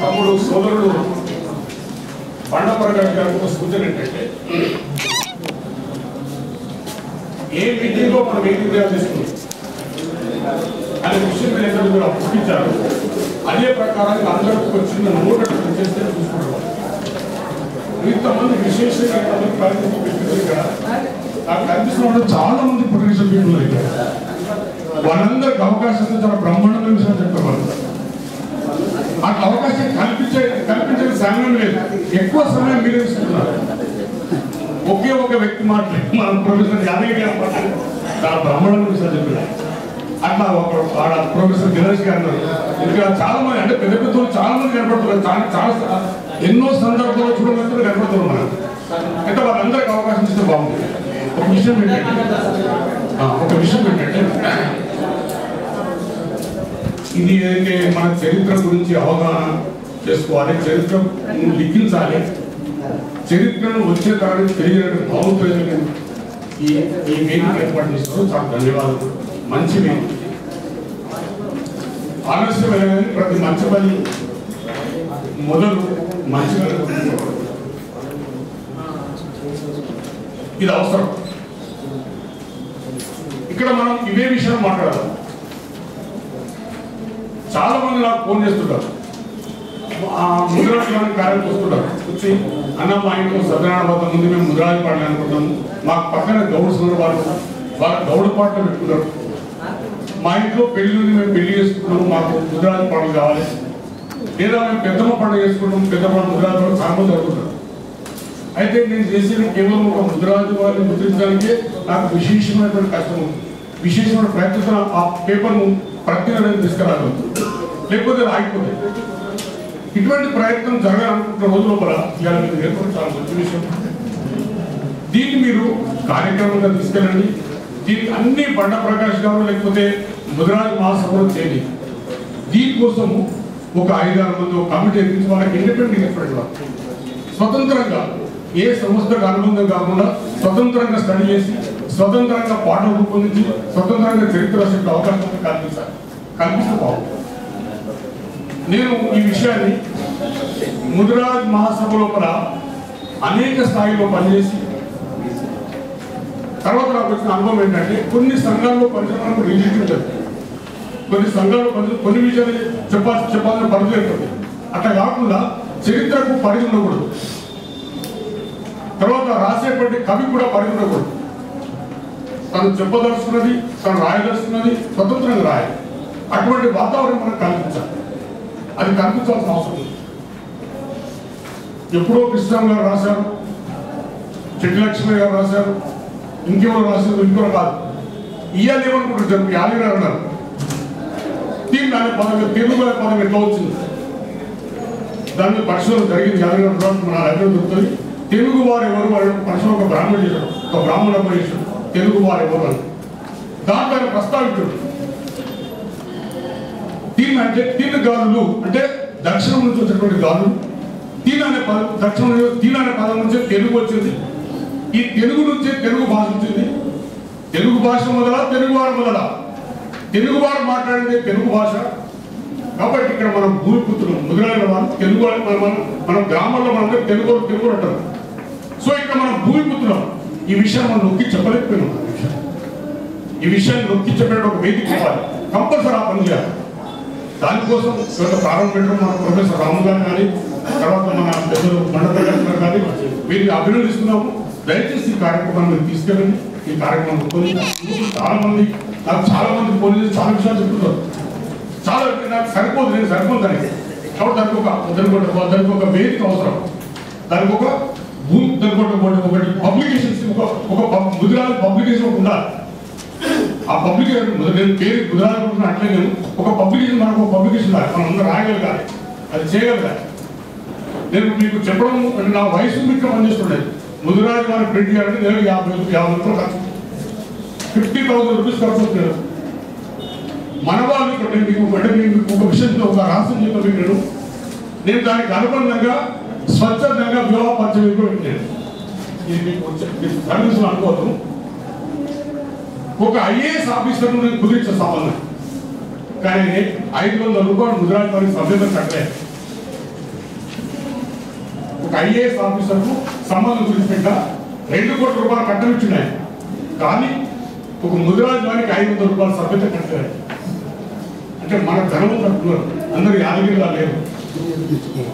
తమ్ముడు సోదరుడు బండ గారు ఒక సూచన ఏంటంటే ఏ మీటింగ్ మనం ఏ నిర్ణయాలు తీసుకున్నాం? అనే విషయం మీద ఏదైతే మీరు అప్పగించారు అదే ప్రకారంగా అందరికి వచ్చిన చిన్న చేస్తే చూసుకుంటాం. ఇంతమంది విశేషంగా ఇంతమంది కార్యక్రమం పెట్టింది నాకు కనిపిస్తున్న చాలా మంది పొలిటిషియన్ పీపుల్ అయితే వాళ్ళందరికీ అవకాశం చాలా బ్రహ్మాండమైన విషయాలు చెప్పేవాళ్ళు. అట్లా అవకాశం కల్పించే కల్పించిన సమయం లేదు. ఎక్కువ సమయం మీరు ఇస్తున్నారు. ఒకే ఒక వ్యక్తి మాట్లాడి మనం ప్రొఫెసర్ యాదగిరి గారు మాట్లాడి చాలా బ్రహ్మాండమైన విషయం అట్లా ఒక ఆడ ప్రొఫెసర్ దినేష్ గారు ఇక్కడ చాలా మంది అంటే పెద్ద పెద్ద చాలా మంది కనపడుతున్నారు. చాలా చాలా ఎన్నో సందర్భాల్లో చూడవచ్చు కనపడుతున్నారు మనకు. అంటే వాళ్ళందరికీ అవకాశం ఇస్తే బాగుంది ఒక విషయం ఏంటంటే ఒక విషయం ఏంటంటే ఇది ఏదైతే మన చరిత్ర గురించి అవగాహన చేసుకోవాలి. చరిత్ర లిఖించాలి. చరిత్రను వచ్చే తరానికి తెలియని భావోద్వేగం ఈ ఈ వేదిక ఏర్పాటు చేస్తారు చాలా ధన్యవాదాలు. మంచి వేదిక ఆలస్యమైన ప్రతి మంచి పని మొదలు మంచిగా ఇది అవసరం. ఇక్కడ మనం ఇవే విషయం మాట్లాడదాం. చాలా మంది నాకు ఫోన్ చేస్తుంటారు. ఆ ముద్రాజు కార్యం వస్తుంటారు. వచ్చి అన్న మా ఇంట్లో సత్యనారాయణ వ్రతం ముందు మేము ముద్రాజు పాటలు అనుకుంటాము మాకు పక్కన గౌడ్స్ ఉన్నారు. వాళ్ళు వాళ్ళ గౌడ పాటలు పెట్టుకున్నారు. మా ఇంట్లో పెళ్ళి ఉంది మేము పెళ్ళి చేసుకున్నాము మాకు ముద్రాజు పాటలు కావాలి. లేదా మేము పెద్దమ్మ పండుగ చేసుకున్నాం పెద్దమ్మ ముద్రాజు పాటలు జరుగుతున్నారు. అయితే నేను చేసిన కేవలం ఒక ముద్రాజు వారిని ముద్రించడానికి నాకు విశేషమైనటువంటి కష్టం ఉంది. విశేషమైన ప్రయత్నం ఆ పేపర్ను ప్రజ్ఞలను తీసుకురాగలదు లేకపోతే అది ఆగిపోతుంది ఇటువంటి ప్రయత్నం జరగాలనుకుంటున్న రోజు లోపల ఇవాళ మీరు నేర్పడం చాలా మంచి విషయం. దీన్ని మీరు కార్యక్రమంగా తీసుకెళ్ళండి. దీనికి అన్ని బండ ప్రకాష్ గారు లేకపోతే ముదిరాజు మహాసభలో చేయండి దీనికోసం ఒక ఐదారు మంది ఒక కమిటీ ఎక్కించి వాళ్ళకి ఇండిపెండెంట్ చెప్పండి స్వతంత్రంగా ఏ సంస్థకు అనుబంధం కాకుండా స్వతంత్రంగా స్టడీ చేసి స్వతంత్రంగా పాటలు రూపొందించి స్వతంత్రంగా చరిత్ర రాసే అవకాశం కల్పించాలి కల్పిస్తే బాగుంటుంది. నేను ఈ విషయాన్ని ముదిరాజ్ మహాసభ లోపల అనేక స్థాయిలో పనిచేసి తర్వాత నాకు వచ్చిన అనుభవం ఏంటంటే కొన్ని సంఘాల్లో పనిచేయడానికి రిలీజ్ ఉంటుంది కొన్ని సంఘాల్లో పని కొన్ని విషయాలు చెప్పాల్సి చెప్పాల్సిన పరిధి ఉంటుంది అట్లా కాకుండా చరిత్రకు పరిధి ఉండకూడదు. తర్వాత రాసేటువంటి కవి కూడా పరిధి ఉండకూడదు. తను చెప్పదలుచుకున్నది తను రాయదలుచుకున్నది స్వతంత్రంగా రాయాలి. అటువంటి వాతావరణం మనం కల్పించాలి. అది కల్పించాల్సిన అవసరం ఉంది ఎప్పుడో కృష్ణం గారు రాశారు చెట్టి లక్ష్మి గారు రాశారు ఇంకెవరు రాశారు ఇంకెవరు కాదు. ఇవాళ ఏమనుకుంటారు చెప్పి యాలి గారు అన్నారు. దీన్ని అనే పదం తెలుగు అనే ఎట్లా వచ్చింది? దాని పరిశోధన జరిగింది. యాలి గారు మన లైబ్రరీ దొరుకుతుంది తెలుగు వారు ఎవరు? వాళ్ళు పరిశోధన ఒక బ్రాహ్మణ చేశారు ఒక బ్రాహ్మణ చేశారు తెలుగు వారి ఎవరు అని దాంట్లో ఆయన ప్రస్తావించాడు. అంటే తీన్ గాలులు అంటే దక్షిణం నుంచి వచ్చినటువంటి గాలులు దీని అనే పదం దక్షిణం దీని అనే పదం నుంచి తెలుగు వచ్చింది. ఈ తెలుగు నుంచే తెలుగు భాష వచ్చింది. తెలుగు భాష మొదల తెలుగు వారు మొదల. తెలుగు వారు మాట్లాడేది తెలుగు భాష. కాబట్టి ఇక్కడ మనం భూమిపుత్రులు ముద్రాయిన వాళ్ళు తెలుగు వాళ్ళు మనం మనం- గ్రామంలో మనం తెలుగు తెలుగు అంటారు సో ఇక్కడ మనం భూమిపుత్రులం ఈ విషయం మనం నొక్కి చెప్పలేకపోయినాం ఈ విషయం. ఈ విషయాన్ని నొక్కి చెప్పేట ఒక వేదిక ఇవ్వాలి. కంపల్సరీ ఆ పని చేయాలి. దానికోసం ఇవాళ ప్రారంభ పెట్టడం మన ప్రొఫెసర్ రాము గారు కానీ తర్వాత మన పెద్దలు మండల గారు కానీ వీరిని అభినందిస్తున్నాము. దయచేసి ఈ కార్యక్రమాన్ని మీరు తీసుకెళ్ళండి. ఈ కార్యక్రమం చాలా మంది నాకు చాలా మంది పోలీసులు చాలా విషయాలు చెప్తున్నారు. చాలా నాకు సరిపోదు నేను సరిపోదు దానికి. కాబట్టి దానికి ఒక దానికి ఒక దానికి ఒక వేదిక అవసరం. దానికి ఒక ఒకటి ఒకటి పబ్లికేషన్స్ ఒక ఒక పబ్- పబ్లికేషన్ ఒకటి ఉండాలి. ఆ పబ్లికేషన్ నేను పేరు కుదరాలనుకుంటున్నా అట్లే నేను ఒక పబ్లికేషన్ మనకు ఒక పబ్లికేషన్ ఉండాలి. మనం అందరూ రాయగలగాలి. అది చేయగలగాలి. నేను మీకు చెప్పడం అంటే నా వయసు మీకు పనిచేస్తుండేది. ముదురాజు గారు ప్రింట్ చేయాలంటే నేను యాభై యాభై రూపాయలు ఖర్చు. ఫిఫ్టీ థౌసండ్ రూపీస్ ఖర్చు అవుతుంది మన వాళ్ళు ఇక్కడ మీకు అంటే మీకు ఒక విషయంలో ఒక రాష్ట్రం చెప్పి నేను. నేను దానికి అనుబంధంగా స్వచ్ఛందంగా వివాహ పంచమి కూడా పెట్టాను ఇది మీకు మీకు అనుకోవద్దు. ఒక ఐఏఎస్ ఆఫీసర్ నేను కుదిరించే సంబంధం. కానీ ఐదు వందల రూపాయలు గుజరాత్ వారికి సభ్యత కట్టలేదు ఐఏఎస్ ఆఫీసర్కు సంబంధం గురించి రెండు కోట్ల రూపాయలు కట్టనిచ్చున్నాయి కానీ ఒక ముదిరాజు వారికి ఐదు వందల రూపాయల సభ్యత కట్టారు అంటే మన ధనం కట్టుకున్నారు అందరూ యాదగిరిలా లేరు.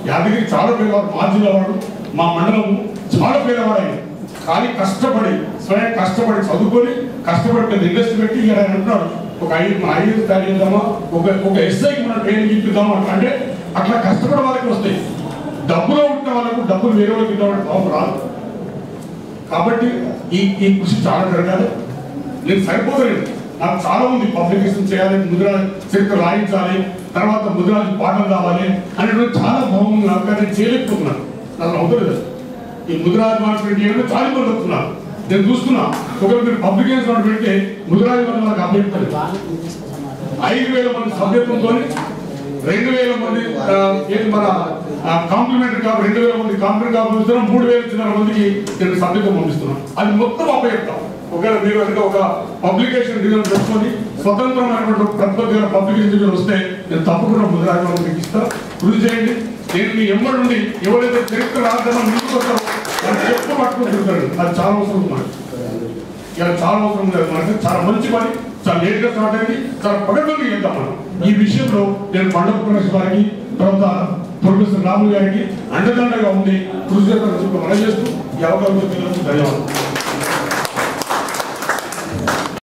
యాదగిరి చాలా పేదవాడు మా మా మండలము చాలా పేదవాడు. కానీ కష్టపడి స్వయం కష్టపడి చదువుకొని కష్టపడి పెద్ద ఇండస్ట్రీ పెట్టి ఇక్కడ ఆయన అంటున్నాడు. ఒక ఐదు ఐదు తయారు చేద్దామా? ఒక ఒక ఎస్ఐకి మనం ట్రైనింగ్ ఇప్పిద్దామా? అంటే అట్లా కష్టపడే వాళ్ళకి వస్తాయి. డబ్బులో ఉన్న వాళ్ళకు డబ్బులు వేరే వాళ్ళకి ఇద్దామంటే బాబు రాదు. కాబట్టి ఈ ఈ కృషి చాలా జరగాలి. నేను సరిపోతలేదు. నాకు చాలా ఉంది. పబ్లికేషన్ చేయాలి ముద్ర చరిత్ర రాయించాలి. తర్వాత ముద్రాజు పాఠం కావాలి అనేటువంటి చాలా భావం ఉంది నాకు చేయలేకపోతున్నాను నాకు అవుతుంది ఈ ముద్రాజు మాట్లాడి ఏమో చాలా ఇబ్బంది అవుతున్నారు నేను చూస్తున్నా ఒకవేళ మీరు పబ్లికేషన్ పెడితే ముద్రాజు వల్ల నాకు అభ్యర్థి ఐదు వేల మంది సభ్యత్వంతో రెండు వేల మంది ఏది మన కాంప్లిమెంటరీ కాపు రెండు వేల మంది కాంప్లిమెంట్ కాపు ఇస్తున్నాం మూడు వేల చిన్న మందికి నేను సభ్యత్వం పంపిస్తున్నాను అది మొత్తం అప్పచెప్తాం ఒకవేళ మీరు కనుక ఒక పబ్లికేషన్ డిజైన్ పెట్టుకొని స్వతంత్రమైనటువంటి ప్రతిపత్తి పబ్లిక్ డిజైన్ వస్తే నేను తప్పకుండా ముద్రాజు మీకు ఇస్తాను కృషి చేయండి. నేను మీ ఎమ్మడి నుండి ఎవరైతే చరిత్ర రాద్దామని ముందుకు చెప్పు పట్టుకుని అది చాలా అవసరం ఉంది ఇలా చాలా అవసరం లేదు మనకి. చాలా మంచి పని. చాలా లేట్గా స్టార్ట్ అయింది. చాలా పగడ్బందీ చేద్దాం మనం. ఈ విషయంలో నేను పండుగ ప్రకాష్ గారికి తర్వాత ప్రొఫెసర్ రాములు గారికి అండదండగా ఉండి కృషి చేస్తానని చెప్పి మనం చేస్తూ ఈ అవకాశం ధన్యవాదాలు.